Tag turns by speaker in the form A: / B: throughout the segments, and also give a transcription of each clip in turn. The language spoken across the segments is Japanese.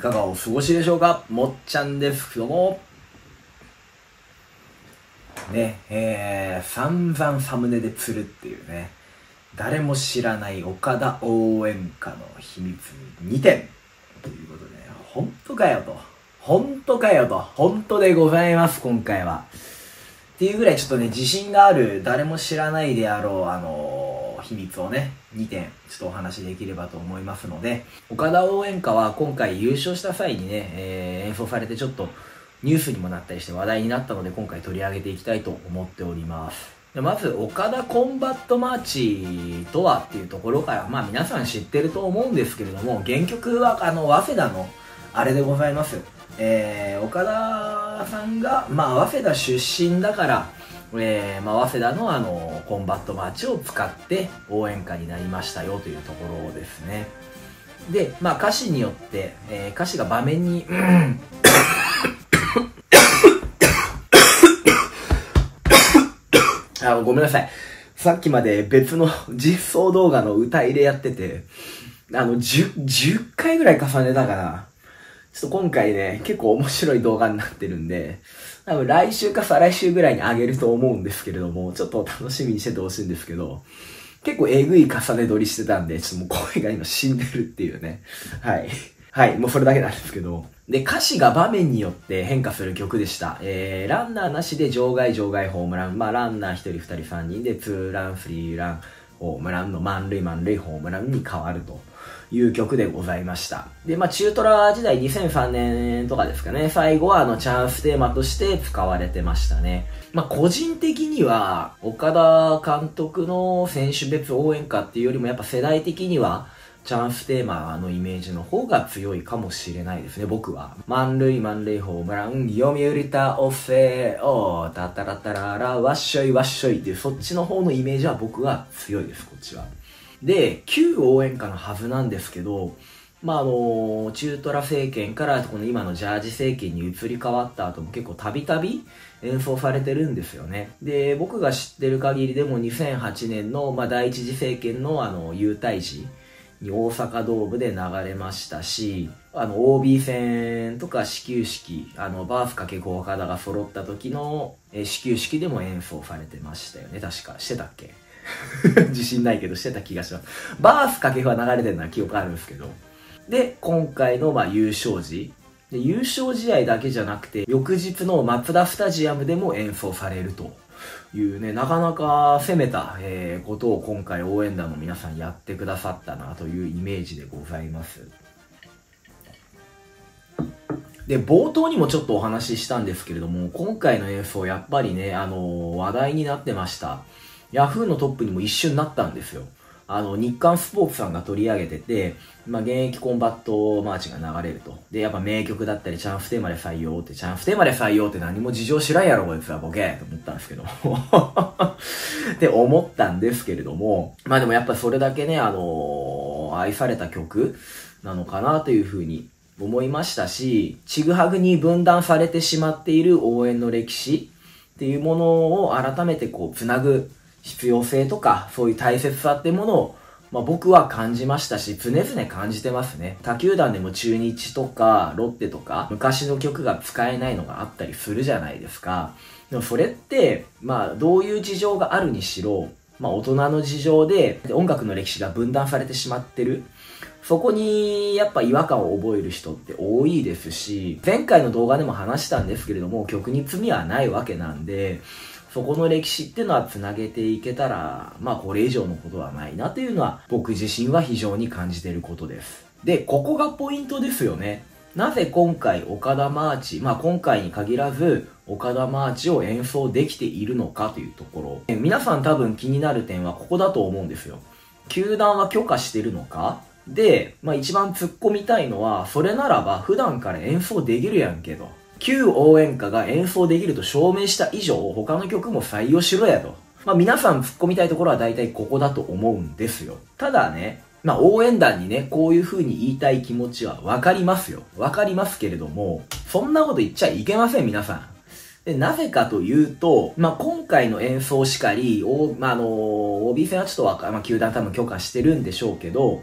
A: い、かがお過ごしでしょうか？もっちゃんですけども。ね、えー、散々サムネで釣るっていうね、誰も知らない岡田応援歌の秘密2点ということで、本当かよと。本当かよと。本当でございます、今回は。っていうぐらいちょっとね、自信がある、誰も知らないであろう、あの、秘密をね、2点、ちょっとお話しできればと思いますので、岡田応援歌は今回優勝した際にね、えー、演奏されてちょっとニュースにもなったりして話題になったので、今回取り上げていきたいと思っております。でまず、岡田コンバットマーチとはっていうところから、まあ皆さん知ってると思うんですけれども、原曲はあの、早稲田のあれでございます。えー、岡田さんが、まあ、早稲田出身だから、えー、まあ、早稲田のあの、コンバットマーチを使って応援歌になりましたよというところですね。で、まあ、歌詞によって、えー歌詞が場面に、うんあ、ごめんなさい。さっきまで別の実装動画の歌入れやってて、あの、10、10回ぐらい重ねたかな。ちょっと今回ね、結構面白い動画になってるんで、多分来週か再来週ぐらいに上げると思うんですけれども、ちょっと楽しみにしててほしいんですけど、結構えぐい重ね撮りしてたんで、ちょっともう声が今死んでるっていうね。はい。はい、もうそれだけなんですけど。で、歌詞が場面によって変化する曲でした。えー、ランナーなしで場外場外ホームラン。まあ、ランナー1人2人3人でツーラン、スリーラン、ホームランの満塁満塁ホームランに変わると。いう曲でございました。で、まあ、中トラ時代2003年とかですかね、最後はあのチャンステーマとして使われてましたね。まあ、個人的には、岡田監督の選手別応援歌っていうよりもやっぱ世代的には、チャンステーマのイメージの方が強いかもしれないですね、僕は。満塁満塁ホームラン、読み売たオフェおー、タタラタララ、わっしょいわっしょいっていうそっちの方のイメージは僕は強いです、こっちは。で、旧応援歌のはずなんですけど、まああの、中トラ政権からこの今のジャージ政権に移り変わった後も結構たびたび演奏されてるんですよね。で、僕が知ってる限りでも2008年の、まあ、第一次政権のあの、優待時に大阪ドームで流れましたし、あの、OB 戦とか始球式、あの、バース掛布岡田が揃った時の、始球式でも演奏されてましたよね。確か。してたっけ？自信ないけどしてた気がします。バース掛布は流れてるのは記憶あるんですけど。で、今回のまあ優勝時。で優勝試合だけじゃなくて、翌日のマツダスタジアムでも演奏されるというね、なかなか攻めた、えーことを今回応援団の皆さんやってくださったなというイメージでございます。で、冒頭にもちょっとお話ししたんですけれども、今回の演奏やっぱりね、あの話題になってました。ヤフーのトップにも一瞬なったんですよ。あの、日刊スポーツさんが取り上げてて、まあ、現役コンバットマーチが流れると。で、やっぱ名曲だったり、チャンステーマで採用って、チャンステーマで採用って何も事情知らんやろ、こいつはボケと思ったんですけど。って思ったんですけれども、まあでもやっぱそれだけね、あの愛された曲なのかなというふうに思いましたし、ちぐはぐに分断されてしまっている応援の歴史っていうものを改めてこう、つなぐ必要性とか、そういう大切さってものを、まあ僕は感じましたし、常々感じてますね。他球団でも中日とか、ロッテとか、昔の曲が使えないのがあったりするじゃないですか。でもそれって、まあどういう事情があるにしろ、まあ大人の事情で音楽の歴史が分断されてしまってる。そこにやっぱ違和感を覚える人って多いですし、前回の動画でも話したんですけれども、曲に罪はないわけなんで、そこの歴史っていうのは繋げていけたら、まあこれ以上のことはないなというのは僕自身は非常に感じていることです。で、ここがポイントですよね。なぜ今回岡田マーチ、まあ今回に限らず岡田マーチを演奏できているのかというところ。皆さん多分気になる点はここだと思うんですよ。球団は許可してるのか？で、まあ一番突っ込みたいのは、それならば普段から演奏できるやんけと。旧応援歌が演奏できると証明した以上、他の曲も採用しろやと。まあ皆さん突っ込みたいところは大体ここだと思うんですよ。ただね、まあ応援団にね、こういう風に言いたい気持ちはわかりますよ。わかりますけれども、そんなこと言っちゃいけません、皆さん。で、なぜかというと、まあ、今回の演奏しかり、おまあ、あの、OB 戦はちょっとわか、まあ、球団多分許可してるんでしょうけど、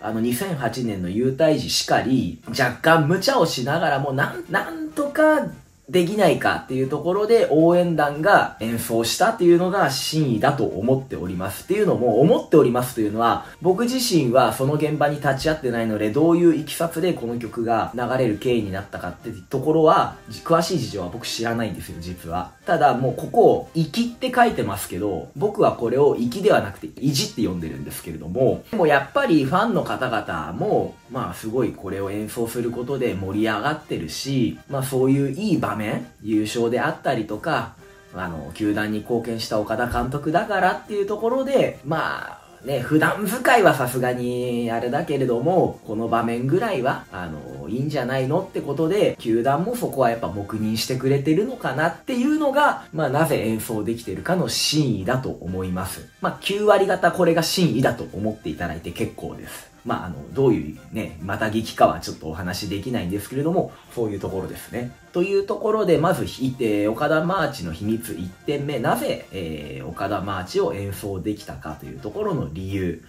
A: あの2008年の優待時しかり、若干無茶をしながらもなん、なんとかできないかっていうところで応援団が演奏したっていうのが真意だと思っております。っていうのも、思っておりますというのは、僕自身はその現場に立ち会ってないので、どういういきさつでこの曲が流れる経緯になったかってところは、詳しい事情は僕知らないんですよ、実は。ただもうここを、粋って書いてますけど、僕はこれを粋ではなくて、意地って呼んでるんですけれども、でもやっぱりファンの方々も、まあすごいこれを演奏することで盛り上がってるし、まあそういういい場面、優勝であったりとか、あの、球団に貢献した岡田監督だからっていうところで、まあ、ね、普段使いはさすがにあれだけれども、この場面ぐらいは、あの、いいんじゃないのってことで、球団もそこはやっぱ黙認してくれてるのかなっていうのが、まあなぜ演奏できてるかの真意だと思います。まあ9割方これが真意だと思っていただいて結構です。まあ、あの、どういうね、また劇かはちょっとお話できないんですけれども、そういうところですね。というところで、まず、えー、岡田マーチの秘密1点目、なぜ、えー、岡田マーチを演奏できたかというところの理由。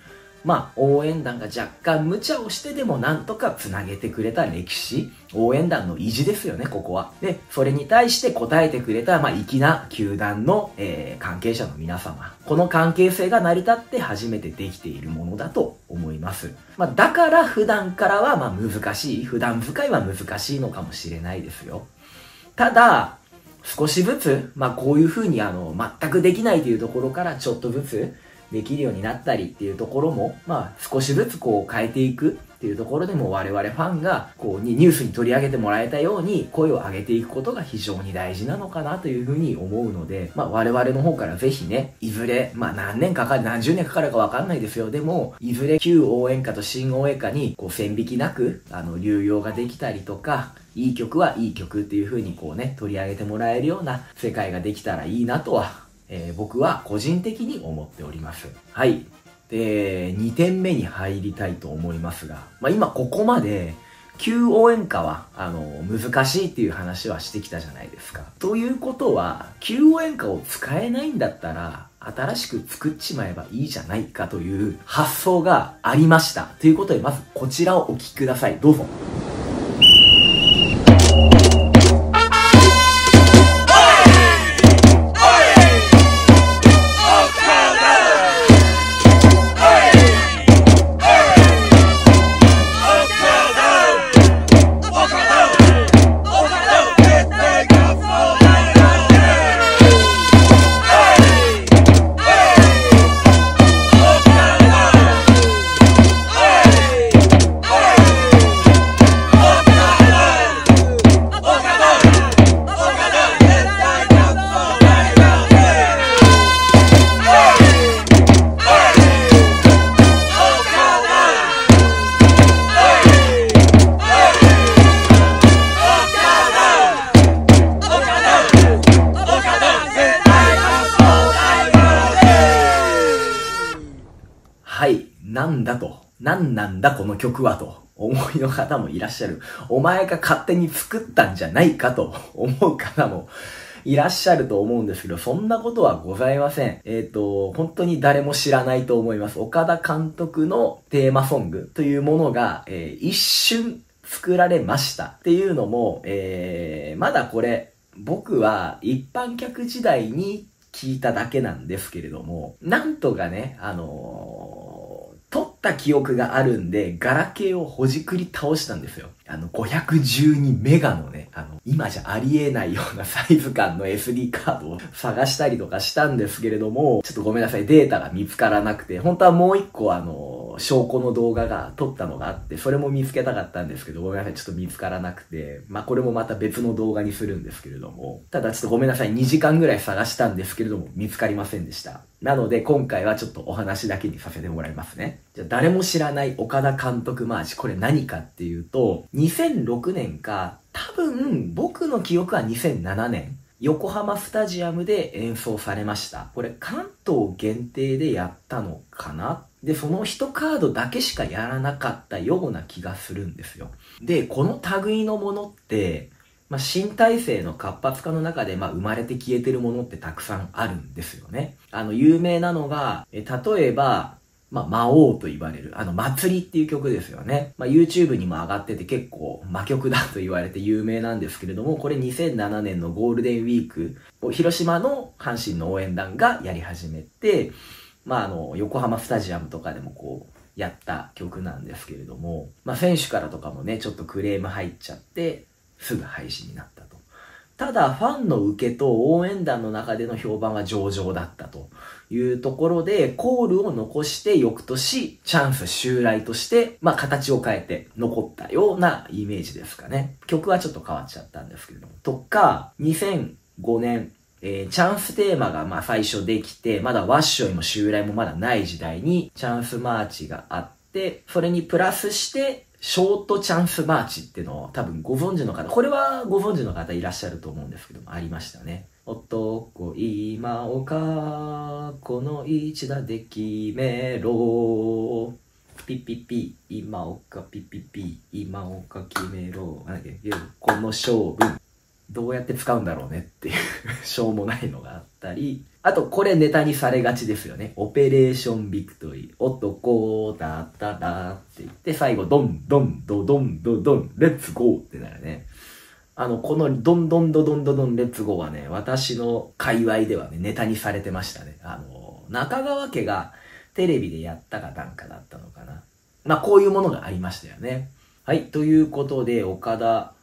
A: まあ、応援団が若干無茶をしてでもなんとか繋げてくれた歴史、応援団の意地ですよね、ここは。で、それに対して答えてくれた、まあ、粋な球団の、えー、関係者の皆様。この関係性が成り立って初めてできているものだと思います。まあ、だから普段からは、まあ、難しい、普段使いは難しいのかもしれないですよ。ただ、少しずつ、まあ、こういう風にあの、全くできないというところからちょっとずつ、できるようになったりっていうところも、まあ少しずつこう変えていくっていうところでも我々ファンがこうニュースに取り上げてもらえたように声を上げていくことが非常に大事なのかなというふうに思うので、まあ我々の方からぜひね、いずれ、まあ何年かかる、何十年かかるかわかんないですよ。でも、いずれ旧応援歌と新応援歌にこう線引きなく、あの、流用ができたりとか、いい曲はいい曲っていう風にこうね、取り上げてもらえるような世界ができたらいいなとはえー、僕は個人的に思っております。はい。で、2点目に入りたいと思いますが、まあ、今ここまで、旧応援歌は、あの、難しいっていう話はしてきたじゃないですか。ということは、旧応援歌を使えないんだったら、新しく作っちまえばいいじゃないかという発想がありました。ということで、まずこちらをお聞きください。どうぞ。なんだと、何なんだこの曲はと思いの方もいらっしゃる。お前が勝手に作ったんじゃないかと思う方もいらっしゃると思うんですけど、そんなことはございません。えっ、ー、と、本当に誰も知らないと思います。岡田監督のテーマソングというものが、えー、一瞬作られました。っていうのも、えー、まだこれ、僕は一般客時代に聞いただけなんですけれども、なんとかね、あのーった記憶があるんで、ガラケーをほじくり倒したんですよ。あの、512メガのね、あの、今じゃありえないようなサイズ感の SD カードを探したりとかしたんですけれども、ちょっとごめんなさい、データが見つからなくて、本当はもう一個あの、証拠の動画が撮ったのがあって、それも見つけたかったんですけど、ごめんなさい、ちょっと見つからなくて、まあこれもまた別の動画にするんですけれども、ただちょっとごめんなさい、2時間ぐらい探したんですけれども、見つかりませんでした。なので今回はちょっとお話だけにさせてもらいますね。じゃあ誰も知らない岡田監督マーチ、これ何かっていうと、2006年か、多分僕の記憶は2007年。横浜スタジアムで演奏されました。これ関東限定でやったのかなで、その1カードだけしかやらなかったような気がするんですよ。で、この類のものって、まあ、新体制の活発化の中で、まあ、生まれて消えてるものってたくさんあるんですよね。あの、有名なのが、え例えば、まあ、魔王と言われる、あの、祭りっていう曲ですよね。まあ、YouTube にも上がってて結構魔曲だと言われて 有名なんですけれども、これ2007年のゴールデンウィークを広島の阪神の応援団がやり始めて、まあ、あの、横浜スタジアムとかでもこう、やった曲なんですけれども、まあ、選手からとかもね、ちょっとクレーム入っちゃって、すぐ配信になったと。ただ、ファンの受けと応援団の中での評判は上々だったというところで、コールを残して翌年、チャンス襲来として、まあ形を変えて残ったようなイメージですかね。曲はちょっと変わっちゃったんですけれども。とか、2005年、えー、チャンステーマがまあ最初できて、まだワッショイも襲来もまだない時代に、チャンスマーチがあって、それにプラスして、ショートチャンスマーチっていうのを多分ご存知の方、これはご存知の方いらっしゃると思うんですけども、ありましたね。男今岡この一打で決めろピピピ今岡ピピピ今岡決めろなんだっけこの勝負どうやって使うんだろうねっていう しょうもないのがあったりあとこれネタにされがちですよねオペレーションビクトリー男だっただって言って最後ドンドンドドンドドン Let's go ってなるねあの、このドンドンドドンドドン Let's go はね、私の界隈ではね、ネタにされてましたね。あの、中川家がテレビでやったかなんかだったのかな。まあ、こういうものがありましたよね。はい、ということで、岡田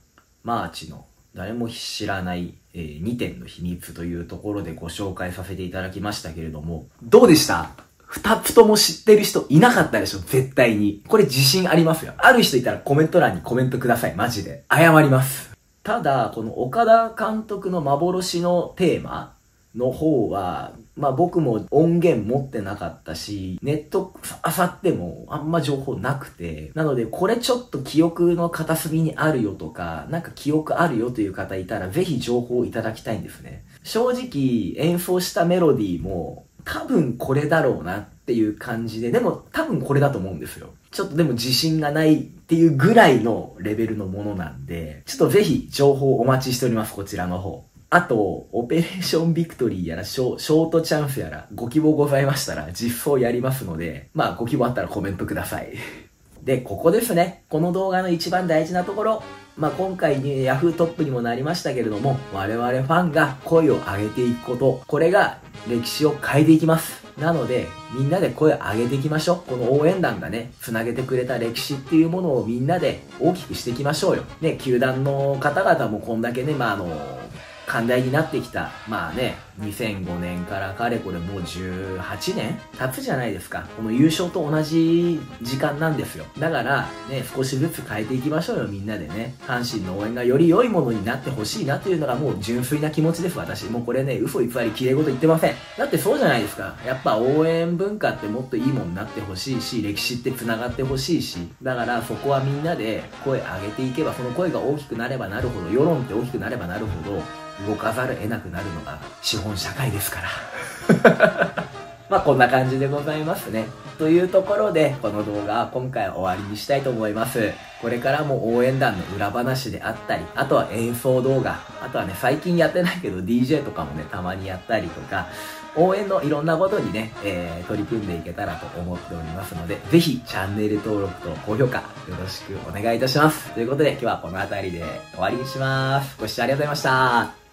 A: マーチの誰も知らない、えー、2点の秘密というところでご紹介させていただきましたけれども、どうでした？二つとも知ってる人いなかったでしょ？絶対に。これ自信ありますよ。ある人いたらコメント欄にコメントください。マジで。謝ります。ただ、この岡田監督の幻のテーマの方は、まあ僕も音源持ってなかったし、ネット漁ってもあんま情報なくて、なのでこれちょっと記憶の片隅にあるよとか、なんか記憶あるよという方いたらぜひ情報をいただきたいんですね。正直演奏したメロディーも多分これだろうなっていう感じで、でも多分これだと思うんですよ。ちょっとでも自信がないっていうぐらいのレベルのものなんで、ちょっとぜひ情報お待ちしております、こちらの方。あと、オペレーションビクトリーやらショ、ショートチャンスやら、ご希望ございましたら、実奏やりますので、まあ、ご希望あったらコメントください。で、ここですね。この動画の一番大事なところ。まあ、今回に Yahoo トップにもなりましたけれども、我々ファンが声を上げていくこと。これが歴史を変えていきます。なので、みんなで声を上げていきましょう。この応援団がね、繋げてくれた歴史っていうものをみんなで大きくしていきましょうよ。ね、球団の方々もこんだけね、まあ、あの、寛大になってきた、まあね、2005年からかれこれもう18年経つじゃないですか。この優勝と同じ時間なんですよ。だからね、少しずつ変えていきましょうよ、みんなでね。阪神の応援がより良いものになってほしいなというのがもう純粋な気持ちです、私。もうこれね、嘘偽り綺麗事言ってません。だってそうじゃないですか。やっぱ応援文化ってもっといいものになってほしいし、歴史って繋がってほしいし、だからそこはみんなで声上げていけば、その声が大きくなればなるほど、世論って大きくなればなるほど、動かざる得なくなるのが資本社会ですから まあこんな感じでございますね。というところで、この動画は今回は終わりにしたいと思います。これからも応援団の裏話であったり、あとは演奏動画、あとはね、最近やってないけど DJ とかもね、たまにやったりとか、応援のいろんなことにね、えー、取り組んでいけたらと思っておりますので、ぜひチャンネル登録と高評価よろしくお願いいたします。ということで今日はこの辺りで終わりにします。ご視聴ありがとうございました。